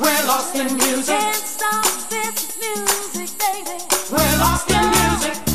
We're lost in music. Can't stop this music, baby. We're lost in music.